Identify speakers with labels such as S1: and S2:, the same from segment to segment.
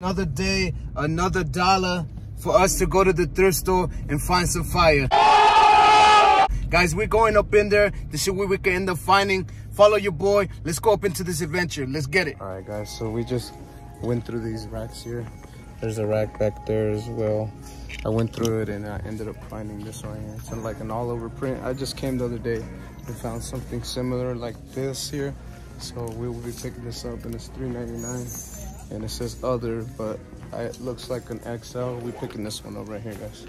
S1: Another day, another dollar for us to go to the thrift store and find some fire. Guys, we're going up in there to see what we can end up finding. Follow your boy. Let's go up into this adventure. Let's get it. All right, guys. So we just went through these racks here. There's a rack back there as well. I went through it and I ended up finding this one here. It's like an all over print. I just came the other day and found something similar like this here. So we will be picking this up and it's $3.99 and it says other, but it looks like an XL. We picking this one up right here, guys.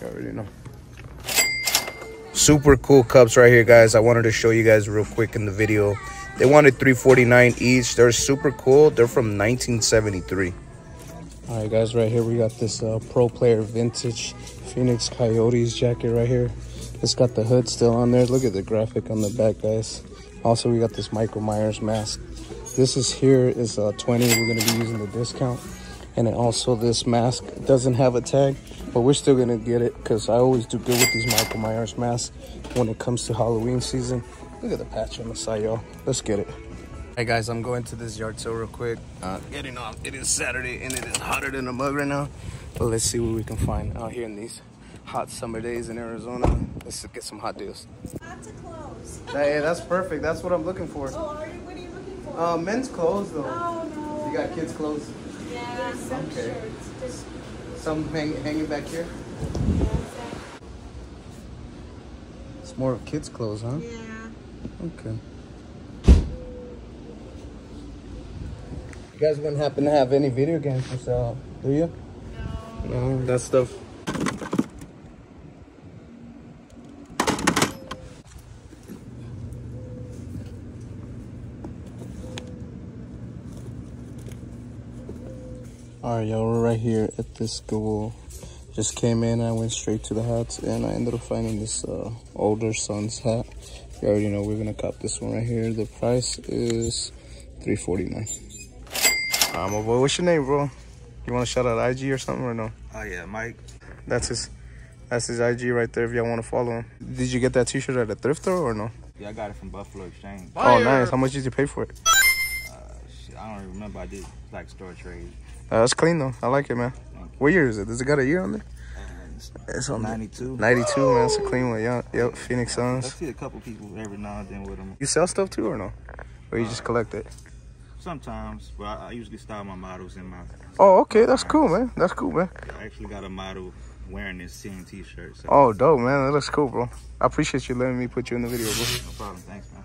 S1: You already know. Super cool cups right here, guys. I wanted to show you guys real quick in the video. They wanted 349 each. They're super cool. They're from 1973. All right, guys, right here we got this uh, Pro Player Vintage Phoenix Coyotes jacket right here. It's got the hood still on there. Look at the graphic on the back, guys. Also, we got this Michael Myers mask. This is here is uh, 20. We're going to be using the discount. And then also this mask doesn't have a tag, but we're still going to get it because I always do good with these Michael Myers masks when it comes to Halloween season. Look at the patch on the side, y'all. Let's get it. Hey guys, I'm going to this yard sale real quick. Uh, getting off. It is Saturday and it is hotter than a mug right now. But let's see what we can find out here in these hot summer days in Arizona. Let's get some hot deals.
S2: Not to close.
S1: Hey, that's perfect. That's what I'm looking for.
S2: Oh,
S1: Uh, men's clothes though.
S2: oh, no.
S1: You got kids' clothes.
S2: Yeah, some
S1: Okay.
S2: shirts. Just,
S1: Some hang, hanging back here.
S2: yeah.
S1: It's more of kids' clothes, huh?
S2: yeah.
S1: Okay. You guys wouldn't happen to have any video games for sale, do you?
S2: No.
S1: No, that stuff. All right, y'all, we're right here at this school. Just came in, I went straight to the hats, and I ended up finding this uh, older Suns hat. You already know we're gonna cop this one right here. The price is three forty nine. Um, boy, what's your name, bro? You want to shout out IG or something or no?
S3: Oh yeah, Mike.
S1: That's his, that's his IG right there. If y'all want to follow him. Did you get that T-shirt at a thrift store or no?
S3: Yeah, I got it from Buffalo Exchange.
S1: Oh, nice. How much did you pay for it?
S3: Uh, shit, I don't even remember. I did like store trade.
S1: Uh, that's clean though. I like it, man. What year is it? Does it got a year on there?
S3: It's
S1: on there.
S3: 92.
S1: 92, man. It's a clean one. Yeah, yep. Phoenix Suns.
S3: I see a couple people every now and then with them.
S1: You sell stuff too or no? Or you just collect it?
S3: Sometimes, but I, I usually style my models in my.
S1: Oh, okay. That's cool, man. That's cool, man.
S3: I actually got a model wearing this CNT shirt. So
S1: Oh, dope, man. That looks cool, bro. I appreciate you letting me put you in the video, bro.
S3: no problem. Thanks, man.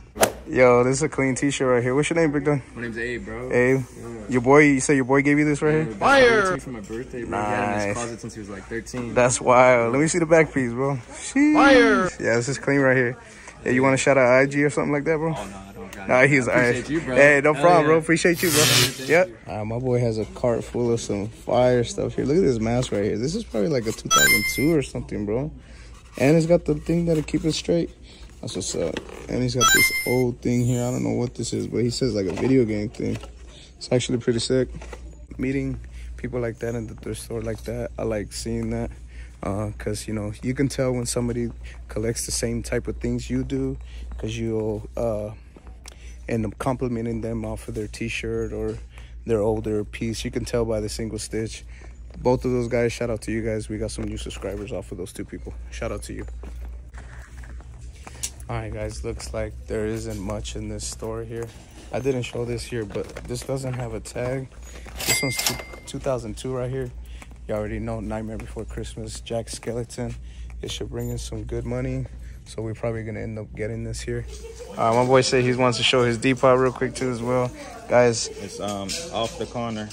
S1: Yo, this is a clean T-shirt right here. What's your name, Big Dog?
S4: My name's Abe, bro.
S1: Abe. Your boy, you say your boy gave you this right here?
S4: Fire! For my birthday, bro. He had it in
S1: Nice.
S4: his closet since he was like 13.
S1: That's wild. Let me see the back piece, bro. Sheesh.
S4: Fire!
S1: Yeah, this is clean right here. Yeah, you want to shout out IG or something like that, bro?
S4: Oh, no, I don't got
S1: Nah, he's
S4: I
S1: alright.
S4: you, bro.
S1: Hey, no
S4: Hell
S1: problem, bro. Appreciate you, bro.
S4: Thank
S1: Yep.
S4: you.
S1: Alright, my boy has a cart full of some fire stuff here. Look at this mask right here. This is probably like a 2002 or something, bro. And it's got the thing that'll keep it straight. That's what's up. And he's got this old thing here. I don't know what this is, but he says like a video game thing. It's actually pretty sick. Meeting people like that in the thrift store like that, I like seeing that. Uh, cause you know you can tell when somebody collects the same type of things you do, cause you'll uh, end up complimenting them off of their T-shirt or their older piece. You can tell by the single stitch. Both of those guys, shout out to you guys. We got some new subscribers off of those two people. Shout out to you. All right, guys. Looks like there isn't much in this store here. I didn't show this here, but this doesn't have a tag. This one's 2002 right here. You already know Nightmare Before Christmas, Jack Skeleton. It should bring in some good money. So we're probably gonna end up getting this here. Uh, my boy said he wants to show his Depop real quick too as well. Guys,
S3: It's um off the corner.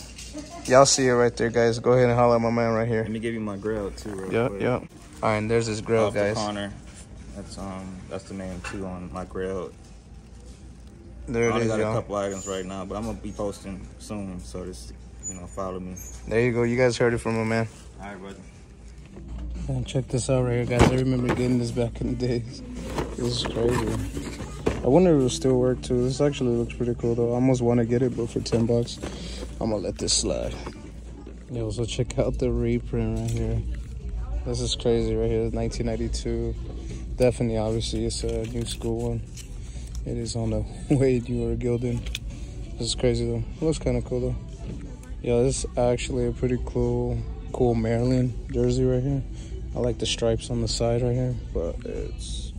S1: y'all see it right there, guys. Go ahead and holler at my man right here.
S3: Let me give you my grill too, real
S1: Yep,
S3: quick.
S1: yep. All right, and there's his grill,
S3: Off the corner. That's um that's the name too on my grill.
S1: There
S3: I
S1: it
S3: only
S1: is,
S3: got a couple items right now, but I'm gonna be posting soon, so just you know follow me.
S1: There you go. You guys heard it from my man.
S3: All right, brother.
S1: Man, check this out right here, guys. I remember getting this back in the days. This is crazy. I wonder if it'll still work too. This actually looks pretty cool though. I almost want to get it, but for 10 bucks, I'm gonna let this slide. Yo, so check out the reprint right here. This is crazy right here. 1992. Definitely, obviously, it's a new school one. It is on the Wade, you were Gildan. This is crazy though. It looks kind of cool though. Yeah, this is actually a pretty cool, cool Maryland jersey right here. I like the stripes on the side right here, but it's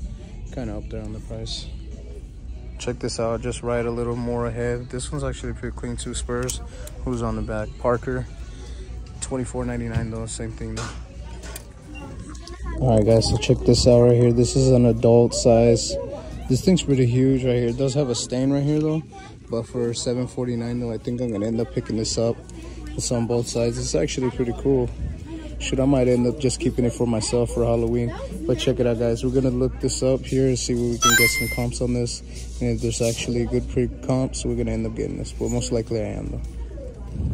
S1: kind of up there on the price. Check this out, just right a little more ahead. This one's actually pretty clean too. Spurs, who's on the back? Parker, twenty four ninety nine though, same thing though. All right, guys, so check this out right here. This is an adult size. This thing's pretty huge right here. It does have a stain right here though, but for seven forty nine though, I think I'm gonna end up picking this up. It's on both sides. It's actually pretty cool. Should I might end up just keeping it for myself for Halloween. But check it out, guys. We're gonna look this up here and see what we can get some comps on this. And if there's actually a good pre-comp, so we're gonna end up getting this. But most likely I am though.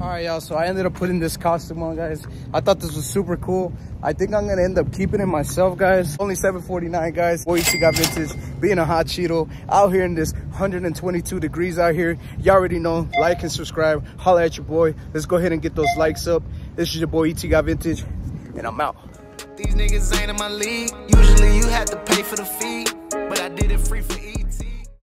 S1: All right, y'all. So I ended up putting this costume on, guys. I thought this was super cool. I think I'm gonna end up keeping it myself, guys. Only 7.49, guys. Boy, you got vintage. Being a hot Cheeto out here in this 122 degrees out here. You all already know. Like and subscribe. Holla at your boy. Let's go ahead and get those likes up. This is your boy ET got vintage, and I'm out.
S5: These niggas ain't in my league. Usually you had to pay for the fee, but I did it free for